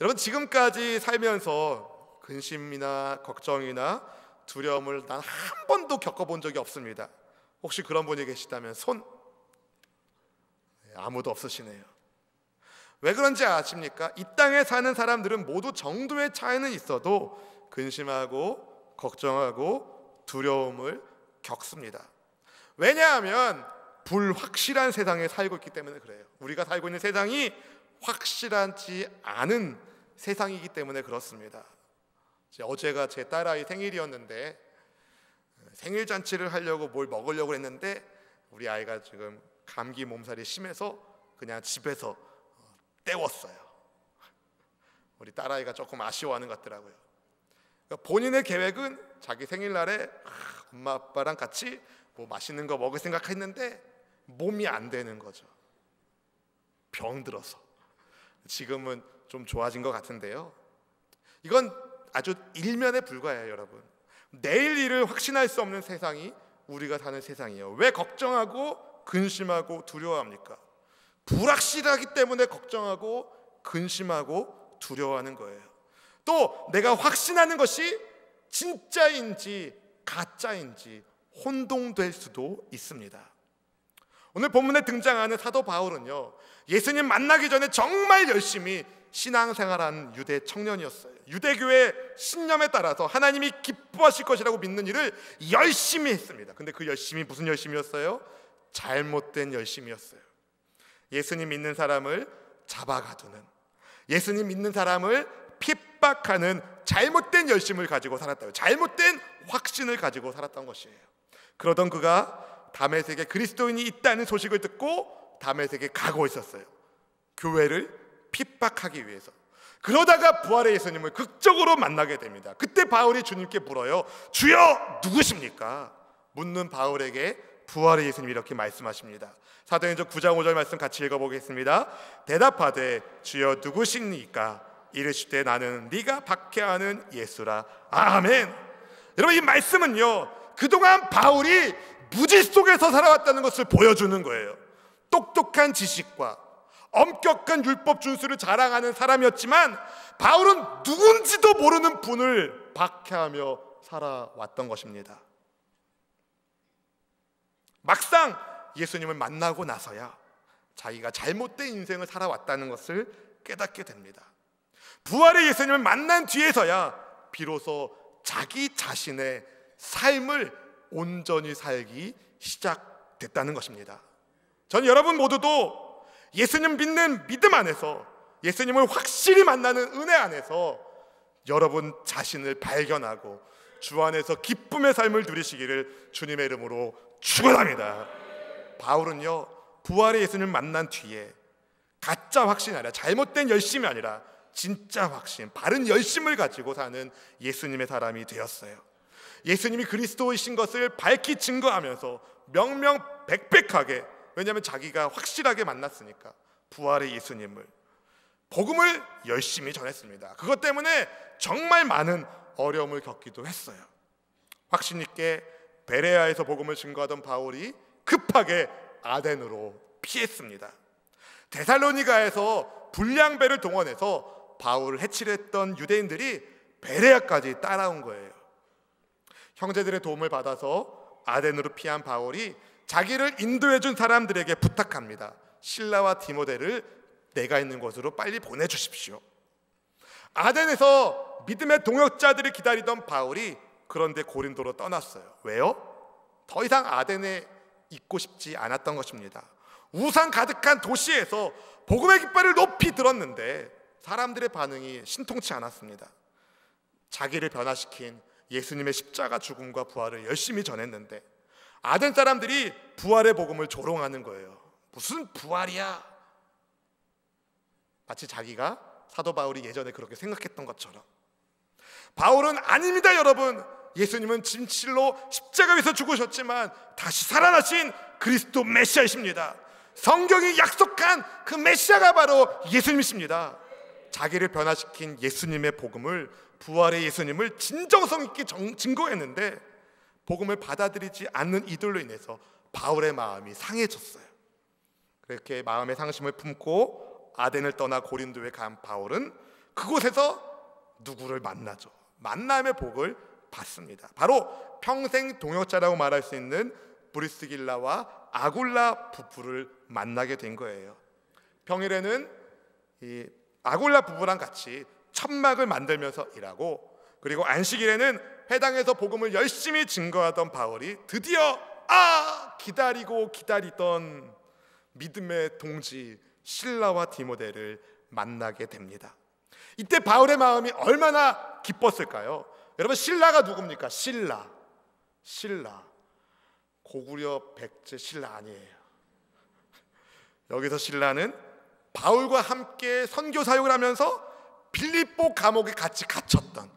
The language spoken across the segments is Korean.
여러분 지금까지 살면서 근심이나 걱정이나 두려움을 난 한 번도 겪어본 적이 없습니다. 혹시 그런 분이 계시다면 손 네, 아무도 없으시네요. 왜 그런지 아십니까? 이 땅에 사는 사람들은 모두 정도의 차이는 있어도 근심하고 걱정하고 두려움을 겪습니다. 왜냐하면 불확실한 세상에 살고 있기 때문에 그래요. 우리가 살고 있는 세상이 확실하지 않은 세상이기 때문에 그렇습니다. 어제가 제 딸아이 생일이었는데 생일 잔치를 하려고 뭘 먹으려고 했는데 우리 아이가 지금 감기 몸살이 심해서 그냥 집에서 때웠어요. 우리 딸아이가 조금 아쉬워하는 것 같더라고요. 그러니까 본인의 계획은 자기 생일날에 엄마 아빠랑 같이 뭐 맛있는 거 먹을 생각했는데 몸이 안 되는 거죠. 병 들어서. 지금은 좀 좋아진 것 같은데요. 이건 아주 일면에 불과해요, 여러분. 내일 일을 확신할 수 없는 세상이 우리가 사는 세상이에요. 왜 걱정하고 근심하고 두려워합니까? 불확실하기 때문에 걱정하고 근심하고 두려워하는 거예요. 또 내가 확신하는 것이 진짜인지 가짜인지 혼동될 수도 있습니다. 오늘 본문에 등장하는 사도 바울은요. 예수님 만나기 전에 정말 열심히 신앙생활한 유대 청년이었어요. 유대교의 신념에 따라서 하나님이 기뻐하실 것이라고 믿는 일을 열심히 했습니다. 근데 그 열심이 무슨 열심이었어요? 잘못된 열심이었어요. 예수님 믿는 사람을 잡아가두는 예수님 믿는 사람을 핍박하는 잘못된 열심을 가지고 살았다고 잘못된 확신을 가지고 살았던 것이에요. 그러던 그가 다메섹에 그리스도인이 있다는 소식을 듣고 다메섹에 가고 있었어요. 교회를 핍박하기 위해서. 그러다가 부활의 예수님을 극적으로 만나게 됩니다. 그때 바울이 주님께 물어요. 주여 누구십니까? 묻는 바울에게 부활의 예수님이 이렇게 말씀하십니다. 사도행전 9장 5절 말씀 같이 읽어보겠습니다. 대답하되 주여 누구십니까? 이르시되 나는 네가 박해하는 예수라. 아멘. 여러분 이 말씀은요. 그동안 바울이 무지 속에서 살아왔다는 것을 보여주는 거예요. 똑똑한 지식과 엄격한 율법 준수를 자랑하는 사람이었지만 바울은 누군지도 모르는 분을 박해하며 살아왔던 것입니다. 막상 예수님을 만나고 나서야 자기가 잘못된 인생을 살아왔다는 것을 깨닫게 됩니다. 부활의 예수님을 만난 뒤에서야 비로소 자기 자신의 삶을 온전히 살기 시작됐다는 것입니다. 저는 여러분 모두도 예수님 믿는 믿음 안에서 예수님을 확실히 만나는 은혜 안에서 여러분 자신을 발견하고 주 안에서 기쁨의 삶을 누리시기를 주님의 이름으로 축원합니다. 바울은요 부활의 예수님을 만난 뒤에 가짜 확신이 아니라 잘못된 열심이 아니라 진짜 확신, 바른 열심을 가지고 사는 예수님의 사람이 되었어요. 예수님이 그리스도이신 것을 밝히 증거하면서 명명백백하게 왜냐하면 자기가 확실하게 만났으니까 부활의 예수님을 복음을 열심히 전했습니다. 그것 때문에 정말 많은 어려움을 겪기도 했어요. 확신 있게 베레아에서 복음을 증거하던 바울이 급하게 아덴으로 피했습니다. 데살로니가에서 불량배를 동원해서 바울을 해치려 했던 유대인들이 베레아까지 따라온 거예요. 형제들의 도움을 받아서 아덴으로 피한 바울이 자기를 인도해 준 사람들에게 부탁합니다. 신라와 디모데를 내가 있는 곳으로 빨리 보내 주십시오. 아덴에서 믿음의 동역자들이 기다리던 바울이 그런데 고린도로 떠났어요. 왜요? 더 이상 아덴에 있고 싶지 않았던 것입니다. 우상 가득한 도시에서 복음의 깃발을 높이 들었는데 사람들의 반응이 신통치 않았습니다. 자기를 변화시킨 예수님의 십자가 죽음과 부활을 열심히 전했는데 아덴 사람들이 부활의 복음을 조롱하는 거예요. 무슨 부활이야? 마치 자기가 사도 바울이 예전에 그렇게 생각했던 것처럼. 바울은 아닙니다, 여러분. 예수님은 진실로 십자가에서 죽으셨지만 다시 살아나신 그리스도 메시아이십니다. 성경이 약속한 그 메시아가 바로 예수님이십니다. 자기를 변화시킨 예수님의 복음을 부활의 예수님을 진정성 있게 정, 증거했는데 복음을 받아들이지 않는 이들로 인해서 바울의 마음이 상해졌어요. 그렇게 마음의 상심을 품고 아덴을 떠나 고린도에 간 바울은 그곳에서 누구를 만나죠? 만남의 복을 받습니다. 바로 평생 동역자라고 말할 수 있는 브리스길라와 아굴라 부부를 만나게 된 거예요. 평일에는 이 아굴라 부부랑 같이 천막을 만들면서 일하고 그리고 안식일에는 회당에서 복음을 열심히 증거하던 바울이 드디어 아 기다리고 기다리던 믿음의 동지 신라와 디모데를 만나게 됩니다. 이때 바울의 마음이 얼마나 기뻤을까요? 여러분 신라가 누굽니까? 신라. 신라. 고구려 백제 신라 아니에요. 여기서 신라는 바울과 함께 선교 사역을 하면서 빌립보 감옥에 같이 갇혔던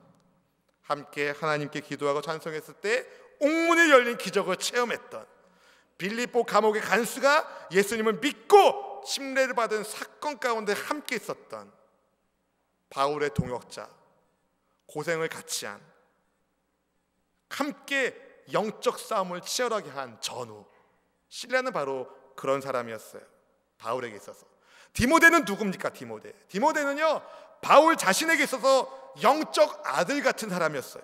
함께 하나님께 기도하고 찬송했을 때 옥문이 열린 기적을 체험했던 빌립보 감옥의 간수가 예수님을 믿고 침례를 받은 사건 가운데 함께 있었던 바울의 동역자 고생을 같이 한 함께 영적 싸움을 치열하게 한 전우 신라는 바로 그런 사람이었어요. 바울에게 있어서 디모데는 누굽니까? 디모데. 디모데는요 바울 자신에게 있어서 영적 아들 같은 사람이었어요.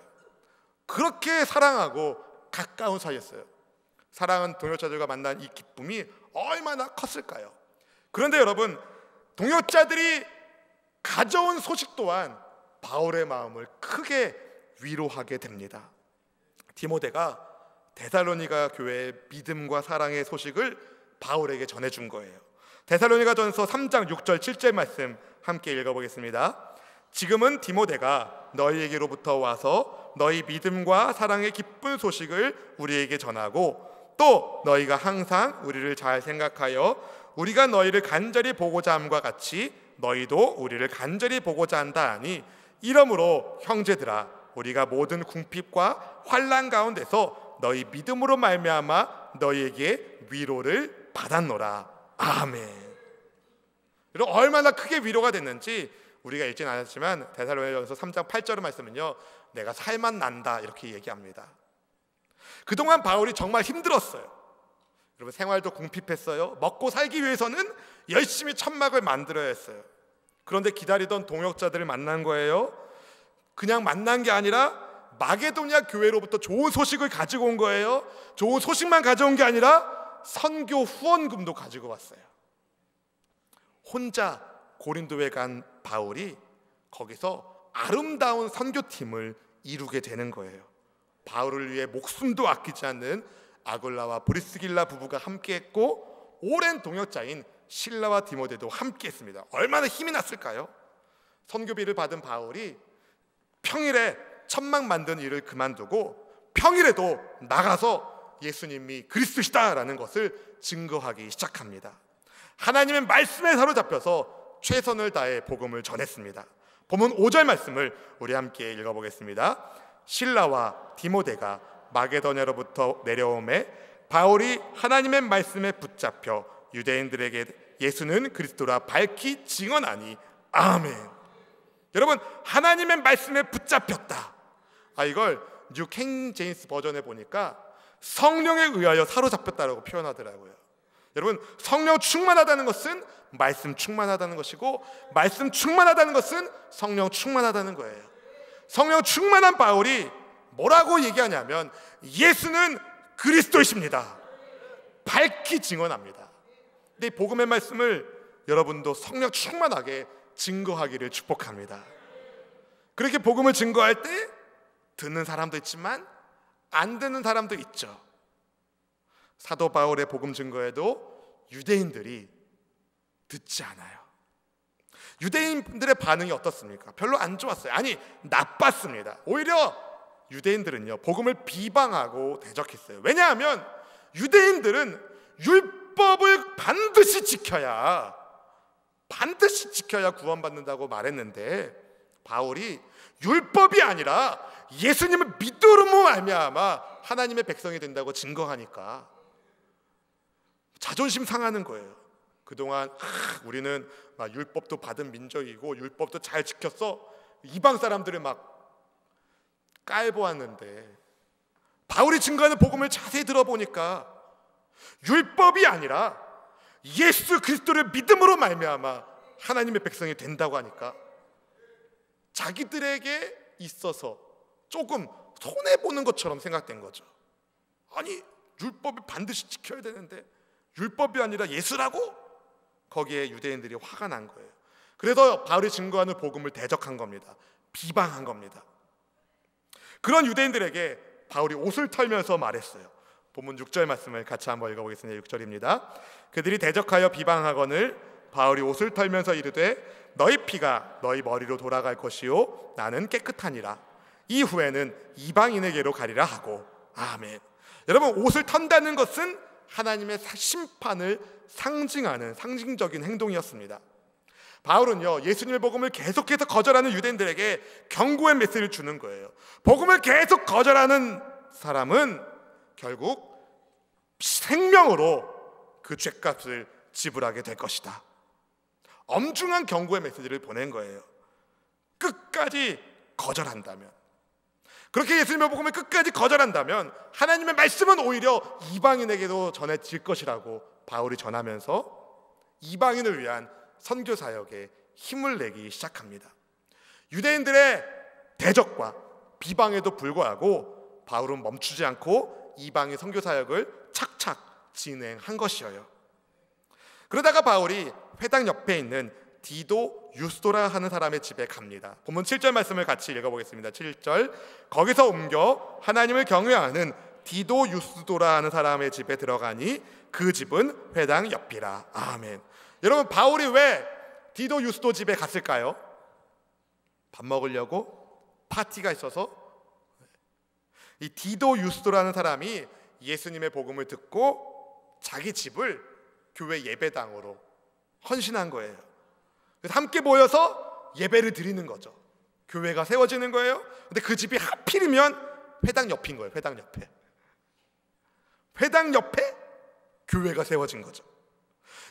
그렇게 사랑하고 가까운 사이였어요. 사랑한 동역자들과 만난 이 기쁨이 얼마나 컸을까요? 그런데 여러분 동역자들이 가져온 소식 또한 바울의 마음을 크게 위로하게 됩니다. 디모데가 데살로니가 교회의 믿음과 사랑의 소식을 바울에게 전해준 거예요. 데살로니가전서 3장 6절 7절 말씀 함께 읽어보겠습니다. 지금은 디모데가 너희에게로부터 와서 너희 믿음과 사랑의 기쁜 소식을 우리에게 전하고 또 너희가 항상 우리를 잘 생각하여 우리가 너희를 간절히 보고자 함과 같이 너희도 우리를 간절히 보고자 한다 하니 이러므로 형제들아 우리가 모든 궁핍과 환란 가운데서 너희 믿음으로 말미암아 너희에게 위로를 받았노라. 아멘. 여러분 얼마나 크게 위로가 됐는지 우리가 읽진 않았지만 대사로니가서 3장 8절 말씀은요. 내가 살만 난다 이렇게 얘기합니다. 그동안 바울이 정말 힘들었어요. 여러분 생활도 궁핍했어요. 먹고 살기 위해서는 열심히 천막을 만들어야 했어요. 그런데 기다리던 동역자들을 만난 거예요. 그냥 만난 게 아니라 마게도냐 교회로부터 좋은 소식을 가지고 온 거예요. 좋은 소식만 가져온 게 아니라 선교 후원금도 가지고 왔어요. 혼자 고린도에 간 바울이 거기서 아름다운 선교팀을 이루게 되는 거예요. 바울을 위해 목숨도 아끼지 않는 아골라와 브리스길라 부부가 함께했고 오랜 동역자인 신라와 디모데도 함께했습니다. 얼마나 힘이 났을까요? 선교비를 받은 바울이 평일에 천막 만든 일을 그만두고 평일에도 나가서 예수님이 그리스도시다라는 것을 증거하기 시작합니다. 하나님의 말씀에 사로잡혀서 최선을 다해 복음을 전했습니다. 본문 5절 말씀을 우리 함께 읽어보겠습니다. 신라와 디모데가 마게도냐로부터 내려오매 바울이 하나님의 말씀에 붙잡혀 유대인들에게 예수는 그리스도라 밝히 증언하니 아멘. 여러분 하나님의 말씀에 붙잡혔다. 아 이걸 New King James Version에 보니까 성령에 의하여 사로잡혔다라고 표현하더라고요. 여러분 성령 충만하다는 것은 말씀 충만하다는 것이고 말씀 충만하다는 것은 성령 충만하다는 거예요. 성령 충만한 바울이 뭐라고 얘기하냐면 예수는 그리스도이십니다. 밝히 증언합니다. 근데 복음의 말씀을 여러분도 성령 충만하게 증거하기를 축복합니다. 그렇게 복음을 증거할 때 듣는 사람도 있지만 안 듣는 사람도 있죠. 사도 바울의 복음 증거에도 유대인들이 듣지 않아요. 유대인들의 반응이 어떻습니까? 별로 안 좋았어요. 아니, 나빴습니다. 오히려 유대인들은요, 복음을 비방하고 대적했어요. 왜냐하면 유대인들은 율법을 반드시 지켜야 반드시 지켜야 구원받는다고 말했는데 바울이 율법이 아니라 예수님을 믿음으로 말미암아 하나님의 백성이 된다고 증거하니까 자존심 상하는 거예요. 그동안 아, 우리는 막 율법도 받은 민족이고 율법도 잘 지켰어. 이방 사람들을 막 깔보았는데 바울이 증거하는 복음을 자세히 들어보니까 율법이 아니라 예수 그리스도를 믿음으로 말미암아 하나님의 백성이 된다고 하니까 자기들에게 있어서 조금 손해 보는 것처럼 생각된 거죠. 아니 율법을 반드시 지켜야 되는데 율법이 아니라 예수라고 거기에 유대인들이 화가 난 거예요. 그래서 바울이 증거하는 복음을 대적한 겁니다. 비방한 겁니다. 그런 유대인들에게 바울이 옷을 털면서 말했어요. 본문 6절 말씀을 같이 한번 읽어보겠습니다. 6절입니다. 그들이 대적하여 비방하거늘 바울이 옷을 털면서 이르되 너희 피가 너희 머리로 돌아갈 것이요 나는 깨끗하니라. 이후에는 이방인에게로 가리라 하고 아멘. 여러분 옷을 턴다는 것은 하나님의 심판을 상징하는 상징적인 행동이었습니다. 바울은요 예수님의 복음을 계속해서 거절하는 유대인들에게 경고의 메시지를 주는 거예요. 복음을 계속 거절하는 사람은 결국 생명으로 그 죄값을 지불하게 될 것이다. 엄중한 경고의 메시지를 보낸 거예요. 끝까지 거절한다면 그렇게 예수님의 복음을 끝까지 거절한다면 하나님의 말씀은 오히려 이방인에게도 전해질 것이라고 바울이 전하면서 이방인을 위한 선교 사역에 힘을 내기 시작합니다. 유대인들의 대적과 비방에도 불구하고 바울은 멈추지 않고 이방인 선교 사역을 착착 진행한 것이어요. 그러다가 바울이 회당 옆에 있는 디도 유스도라 하는 사람의 집에 갑니다. 본문 7절 말씀을 같이 읽어보겠습니다. 7절 거기서 옮겨 하나님을 경외하는 디도 유스도라 하는 사람의 집에 들어가니 그 집은 회당 옆이라. 아멘. 여러분 바울이 왜 디도 유스도 집에 갔을까요? 밥 먹으려고 파티가 있어서 이 디도 유스도라는 사람이 예수님의 복음을 듣고 자기 집을 교회 예배당으로 헌신한 거예요. 함께 모여서 예배를 드리는 거죠. 교회가 세워지는 거예요. 근데 그 집이 하필이면 회당 옆인 거예요. 회당 옆에. 회당 옆에 교회가 세워진 거죠.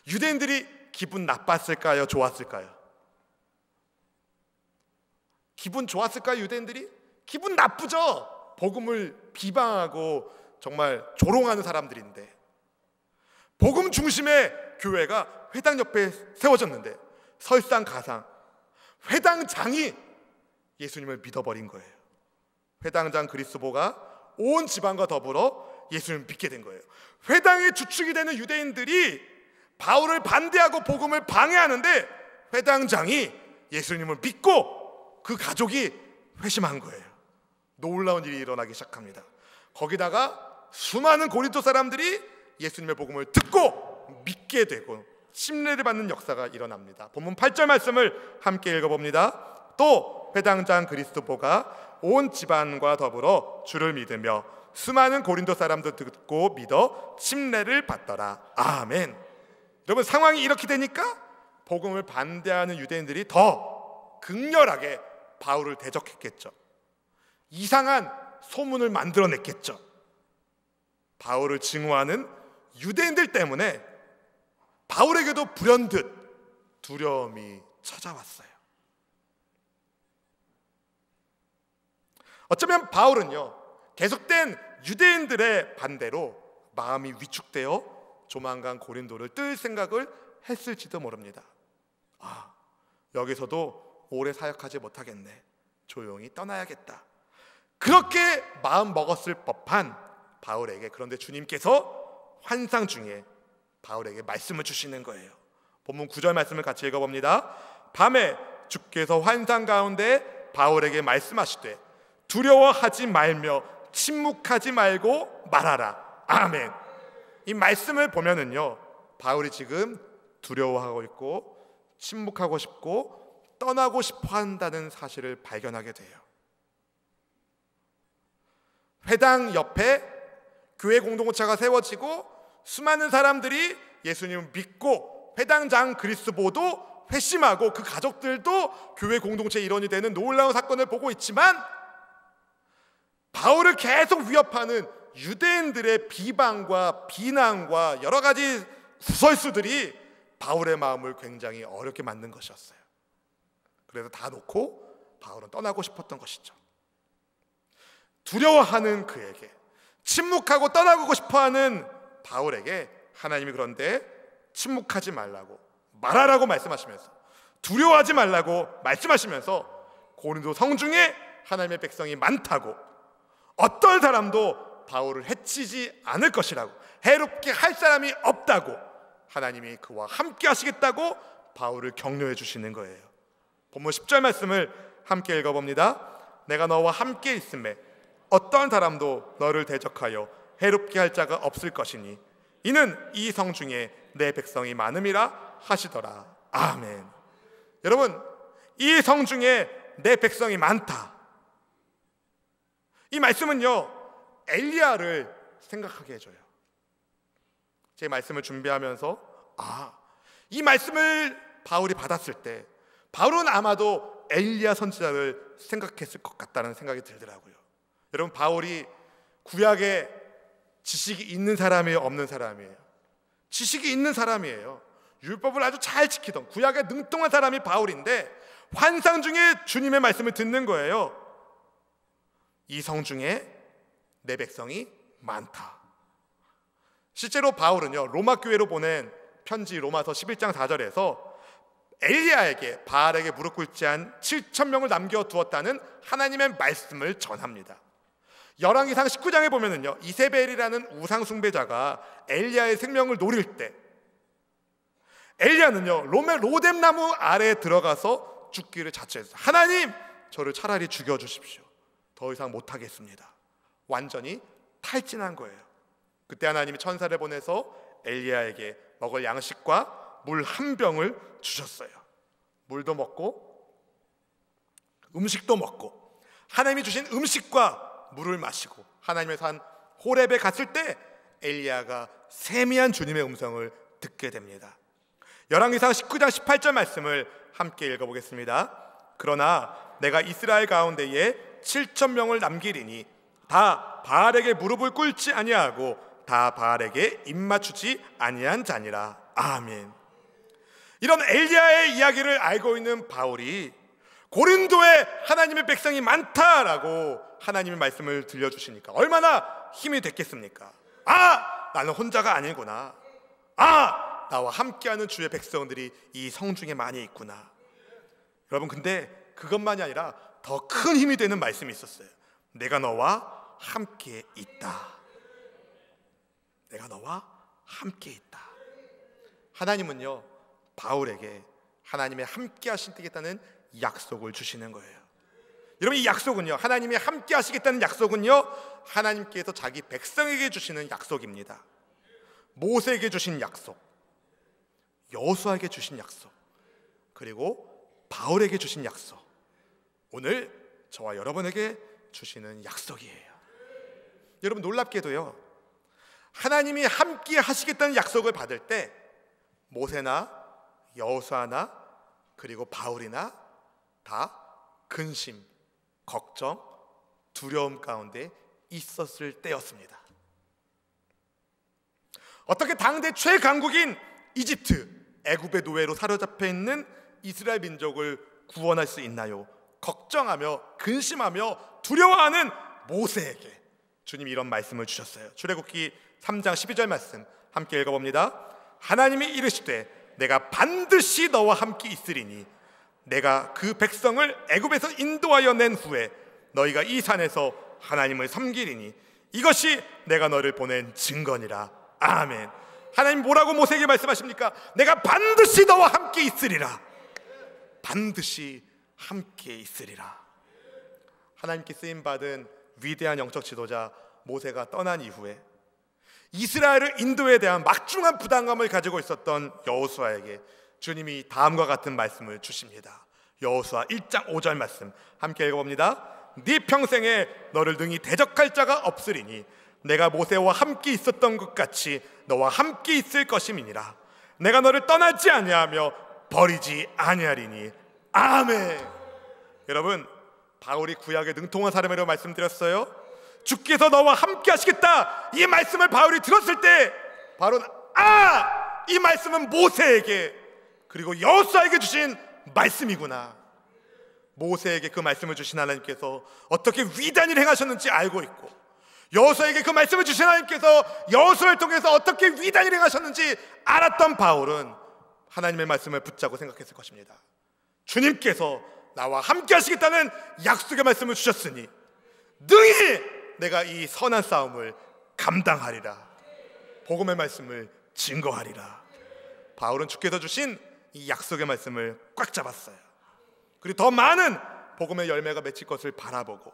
유대인들이 기분 나빴을까요? 좋았을까요? 기분 좋았을까요? 유대인들이? 기분 나쁘죠. 복음을 비방하고 정말 조롱하는 사람들인데 복음 중심의 교회가 회당 옆에 세워졌는데 설상가상 회당장이 예수님을 믿어버린 거예요. 회당장 그리스보가 온 지방과 더불어 예수님을 믿게 된 거예요. 회당의 주축이 되는 유대인들이 바울을 반대하고 복음을 방해하는데 회당장이 예수님을 믿고 그 가족이 회심한 거예요. 놀라운 일이 일어나기 시작합니다. 거기다가 수많은 고린도 사람들이 예수님의 복음을 듣고 믿게 되고 침례를 받는 역사가 일어납니다. 본문 8절 말씀을 함께 읽어봅니다. 또 회당장 그리스도보가 온 집안과 더불어 주를 믿으며 수많은 고린도 사람도 듣고 믿어 침례를 받더라. 아멘. 여러분 상황이 이렇게 되니까 복음을 반대하는 유대인들이 더 극렬하게 바울을 대적했겠죠. 이상한 소문을 만들어냈겠죠. 바울을 증오하는 유대인들 때문에 바울에게도 불현듯 두려움이 찾아왔어요. 어쩌면 바울은요, 계속된 유대인들의 반대로 마음이 위축되어 조만간 고린도를 뜰 생각을 했을지도 모릅니다. 아, 여기서도 오래 사역하지 못하겠네. 조용히 떠나야겠다. 그렇게 마음 먹었을 법한 바울에게 그런데 주님께서 환상 중에 바울에게 말씀을 주시는 거예요. 본문 9절 말씀을 같이 읽어봅니다. 밤에 주께서 환상 가운데 바울에게 말씀하시되 두려워하지 말며 침묵하지 말고 말하라. 아멘. 이 말씀을 보면은요. 바울이 지금 두려워하고 있고 침묵하고 싶고 떠나고 싶어 한다는 사실을 발견하게 돼요. 회당 옆에 교회 공동체가 세워지고 수많은 사람들이 예수님을 믿고 회당장 그리스보도 회심하고 그 가족들도 교회 공동체 일원이 되는 놀라운 사건을 보고 있지만 바울을 계속 위협하는 유대인들의 비방과 비난과 여러 가지 구설수들이 바울의 마음을 굉장히 어렵게 만든 것이었어요. 그래서 다 놓고 바울은 떠나고 싶었던 것이죠. 두려워하는 그에게 침묵하고 떠나고 싶어하는 바울에게 하나님이 그런데 침묵하지 말라고 말하라고 말씀하시면서 두려워하지 말라고 말씀하시면서 고린도 성중에 하나님의 백성이 많다고 어떤 사람도 바울을 해치지 않을 것이라고 해롭게 할 사람이 없다고 하나님이 그와 함께 하시겠다고 바울을 격려해 주시는 거예요. 본문 10절 말씀을 함께 읽어봅니다. 내가 너와 함께 있음에 어떤 사람도 너를 대적하여 해롭게 할 자가 없을 것이니 이는 이 성 중에 내 백성이 많음이라 하시더라. 아멘. 여러분, 이 성 중에 내 백성이 많다. 이 말씀은요, 엘리야를 생각하게 해 줘요. 제 말씀을 준비하면서, 아, 이 말씀을 바울이 받았을 때, 바울은 아마도 엘리야 선지자를 생각했을 것 같다는 생각이 들더라고요. 여러분, 바울이 구약에 지식이 있는 사람이에요, 없는 사람이에요? 지식이 있는 사람이에요. 율법을 아주 잘 지키던 구약에 능통한 사람이 바울인데 환상 중에 주님의 말씀을 듣는 거예요. 이성 중에 내 백성이 많다. 실제로 바울은요 로마 교회로 보낸 편지 로마서 11장 4절에서 엘리야에게 바알에게 무릎 꿇지 한 7천 명을 남겨 두었다는 하나님의 말씀을 전합니다. 열왕기상 19장에 보면은요 이세벨이라는 우상 숭배자가 엘리야의 생명을 노릴 때 엘리야는요 로메 로뎀 나무 아래에 들어가서 죽기를 자처했어요. 하나님 저를 차라리 죽여 주십시오. 더 이상 못 하겠습니다. 완전히 탈진한 거예요. 그때 하나님이 천사를 보내서 엘리야에게 먹을 양식과 물 한 병을 주셨어요. 물도 먹고 음식도 먹고 하나님이 주신 음식과 물을 마시고 하나님의 산 호렙에 갔을 때 엘리야가 세미한 주님의 음성을 듣게 됩니다. 열왕기상 19장 18절 말씀을 함께 읽어보겠습니다. 그러나 내가 이스라엘 가운데에 7천 명을 남기리니 다 바알에게 무릎을 꿇지 아니하고 다 바알에게 입 맞추지 아니한 자니라. 아멘. 이런 엘리야의 이야기를 알고 있는 바울이 고린도에 하나님의 백성이 많다라고 하나님의 말씀을 들려주시니까 얼마나 힘이 됐겠습니까? 아, 나는 혼자가 아니구나. 아, 나와 함께하는 주의 백성들이 이 성중에 많이 있구나. 여러분, 근데 그것만이 아니라 더 큰 힘이 되는 말씀이 있었어요. 내가 너와 함께 있다. 내가 너와 함께 있다. 하나님은요, 바울에게 하나님의 함께 하시겠다는 약속을 주시는 거예요. 여러분 이 약속은요. 하나님이 함께 하시겠다는 약속은요. 하나님께서 자기 백성에게 주시는 약속입니다. 모세에게 주신 약속, 여수아에게 주신 약속, 그리고 바울에게 주신 약속. 오늘 저와 여러분에게 주시는 약속이에요. 여러분 놀랍게도요. 하나님이 함께 하시겠다는 약속을 받을 때 모세나 여호수아나 그리고 바울이나 다 근심, 걱정, 두려움 가운데 있었을 때였습니다. 어떻게 당대 최강국인 이집트, 애굽의 노예로 사로잡혀 있는 이스라엘 민족을 구원할 수 있나요? 걱정하며 근심하며 두려워하는 모세에게 주님이 이런 말씀을 주셨어요. 출애굽기 3장 12절 말씀 함께 읽어봅니다. 하나님이 이르시되 내가 반드시 너와 함께 있으리니 내가 그 백성을 애굽에서 인도하여 낸 후에 너희가 이 산에서 하나님을 섬기리니 이것이 내가 너를 보낸 증거니라. 아멘. 하나님 뭐라고 모세에게 말씀하십니까? 내가 반드시 너와 함께 있으리라. 반드시 함께 있으리라. 하나님께 쓰임 받은 위대한 영적 지도자 모세가 떠난 이후에 이스라엘을 인도에 대한 막중한 부담감을 가지고 있었던 여호수아에게 주님이 다음과 같은 말씀을 주십니다. 여호수아 1장 5절 말씀 함께 읽어봅니다. 네 평생에 너를 등이 대적할 자가 없으리니 내가 모세와 함께 있었던 것 같이 너와 함께 있을 것임이니라. 내가 너를 떠나지 아니하며 버리지 아니하리니 아멘. 여러분 바울이 구약의 능통한 사람이라고 말씀드렸어요. 주께서 너와 함께 하시겠다. 이 말씀을 바울이 들었을 때 바로는 아! 이 말씀은 모세에게 그리고 여호수아에게 주신 말씀이구나. 모세에게 그 말씀을 주신 하나님께서 어떻게 위대한 일을 행하셨는지 알고 있고 여호수아에게 그 말씀을 주신 하나님께서 여호수아를 통해서 어떻게 위대한 일을 행하셨는지 알았던 바울은 하나님의 말씀을 붙잡고 생각했을 것입니다. 주님께서 나와 함께 하시겠다는 약속의 말씀을 주셨으니 능히 내가 이 선한 싸움을 감당하리라. 복음의 말씀을 증거하리라. 바울은 주께서 주신 이 약속의 말씀을 꽉 잡았어요. 그리고 더 많은 복음의 열매가 맺힐 것을 바라보고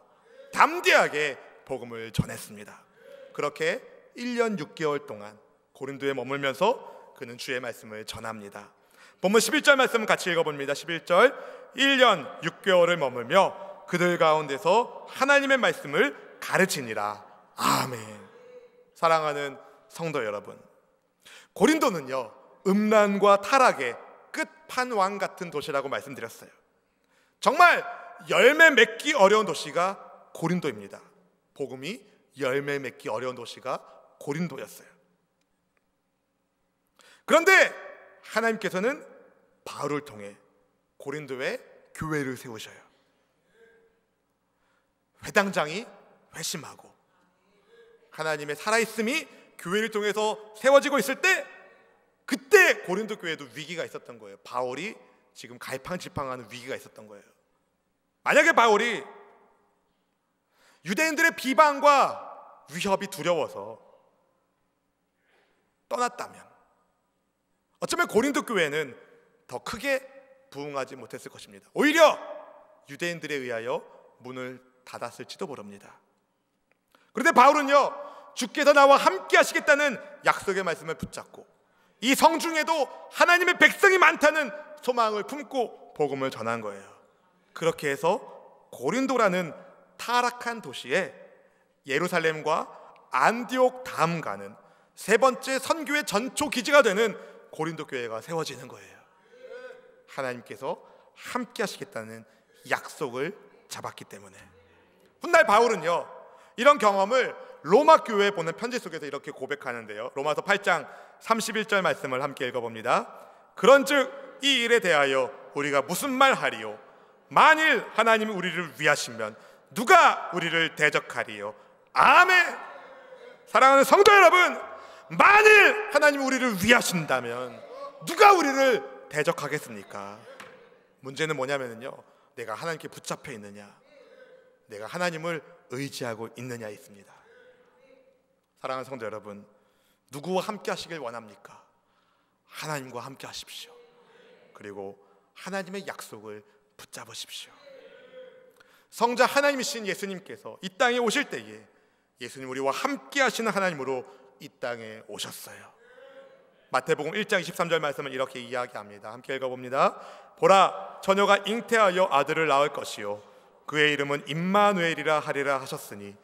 담대하게 복음을 전했습니다. 그렇게 1년 6개월 동안 고린도에 머물면서 그는 주의 말씀을 전합니다. 본문 11절 말씀 같이 읽어봅니다. 11절 1년 6개월을 머물며 그들 가운데서 하나님의 말씀을 가르치니라. 아멘. 사랑하는 성도 여러분. 고린도는요. 음란과 타락의 끝 판왕 같은 도시라고 말씀드렸어요. 정말 열매 맺기 어려운 도시가 고린도입니다. 복음이 열매 맺기 어려운 도시가 고린도였어요. 그런데 하나님께서는 바울을 통해 고린도에 교회를 세우셔요. 회당장이 회심하고 하나님의 살아있음이 교회를 통해서 세워지고 있을 때 그때 고린도 교회도 위기가 있었던 거예요. 바울이 지금 갈팡질팡하는 위기가 있었던 거예요. 만약에 바울이 유대인들의 비방과 위협이 두려워서 떠났다면 어쩌면 고린도 교회는 더 크게 부흥하지 못했을 것입니다. 오히려 유대인들에 의하여 문을 닫았을지도 모릅니다. 그런데 바울은요, 주께서 나와 함께 하시겠다는 약속의 말씀을 붙잡고 이 성 중에도 하나님의 백성이 많다는 소망을 품고 복음을 전한 거예요. 그렇게 해서 고린도라는 타락한 도시에 예루살렘과 안디옥 다음 가는 세 번째 선교의 전초 기지가 되는 고린도 교회가 세워지는 거예요. 하나님께서 함께 하시겠다는 약속을 잡았기 때문에 훗날 바울은요 이런 경험을 로마 교회에 보낸 편지 속에서 이렇게 고백하는데요 로마서 8장 31절 말씀을 함께 읽어봅니다 그런즉 이 일에 대하여 우리가 무슨 말 하리요 만일 하나님이 우리를 위하시면 누가 우리를 대적하리요 아멘 사랑하는 성도 여러분 만일 하나님이 우리를 위하신다면 누가 우리를 대적하겠습니까? 문제는 뭐냐면요. 내가 하나님께 붙잡혀 있느냐, 내가 하나님을 의지하고 있느냐 있습니다. 사랑하는 성도 여러분, 누구와 함께 하시길 원합니까? 하나님과 함께 하십시오. 그리고 하나님의 약속을 붙잡으십시오. 성자 하나님이신 예수님께서 이 땅에 오실 때에 예수님 우리와 함께 하시는 하나님으로 이 땅에 오셨어요. 마태복음 1장 23절 말씀을 이렇게 이야기합니다. 함께 읽어봅니다. 보라 처녀가 잉태하여 아들을 낳을 것이요 그의 이름은 임마누엘이라 하리라 하셨으니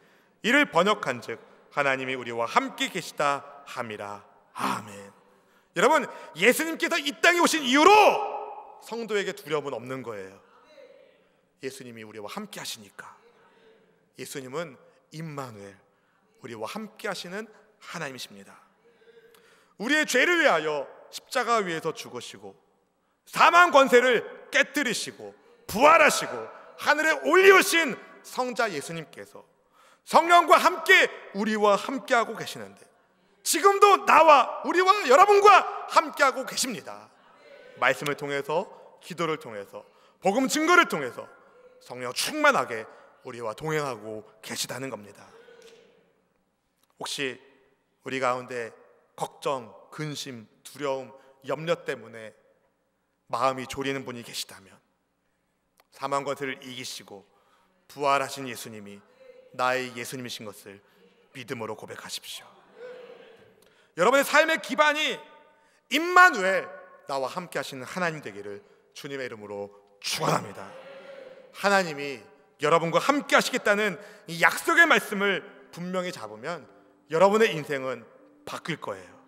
이를 번역한즉 하나님이 우리와 함께 계시다 함이라. 아멘. 여러분 예수님께서 이 땅에 오신 이후로 성도에게 두려움은 없는 거예요. 예수님이 우리와 함께 하시니까. 예수님은 임마누엘 우리와 함께 하시는 하나님이십니다. 우리의 죄를 위하여 십자가 위에서 죽으시고 사망 권세를 깨뜨리시고 부활하시고 하늘에 올리우신 성자 예수님께서 성령과 함께 우리와 함께하고 계시는데 지금도 나와 우리와 여러분과 함께하고 계십니다. 말씀을 통해서 기도를 통해서 복음 증거를 통해서 성령 충만하게 우리와 동행하고 계시다는 겁니다. 혹시 우리 가운데 걱정, 근심, 두려움, 염려 때문에 마음이 졸이는 분이 계시다면 사망 권세를 이기시고 부활하신 예수님이 나의 예수님이신 것을 믿음으로 고백하십시오. 여러분의 삶의 기반이 임마누엘 나와 함께 하시는 하나님 되기를 주님의 이름으로 축원합니다. 하나님이 여러분과 함께 하시겠다는 이 약속의 말씀을 분명히 잡으면 여러분의 인생은 바뀔 거예요.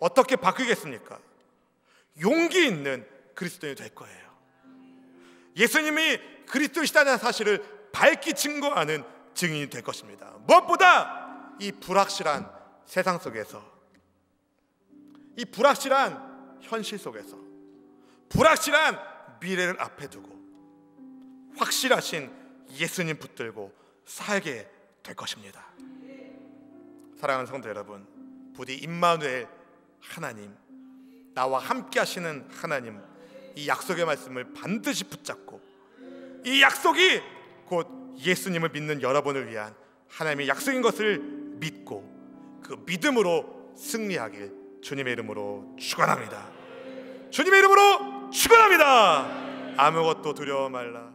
어떻게 바뀌겠습니까? 용기 있는 그리스도인이 될 거예요. 예수님이 그리스도시다는 사실을 밝히 증거하는 증인이 될 것입니다. 무엇보다 이 불확실한 세상 속에서 이 불확실한 현실 속에서 불확실한 미래를 앞에 두고 확실하신 예수님 붙들고 살게 될 것입니다. 사랑하는 성도 여러분, 부디 임마누엘 하나님 나와 함께 하시는 하나님 이 약속의 말씀을 반드시 붙잡고 이 약속이 곧 예수님을 믿는 여러분을 위한 하나님의 약속인 것을 믿고 그 믿음으로 승리하길 주님의 이름으로 축원합니다. 주님의 이름으로 축원합니다. 아무것도 두려워 말라.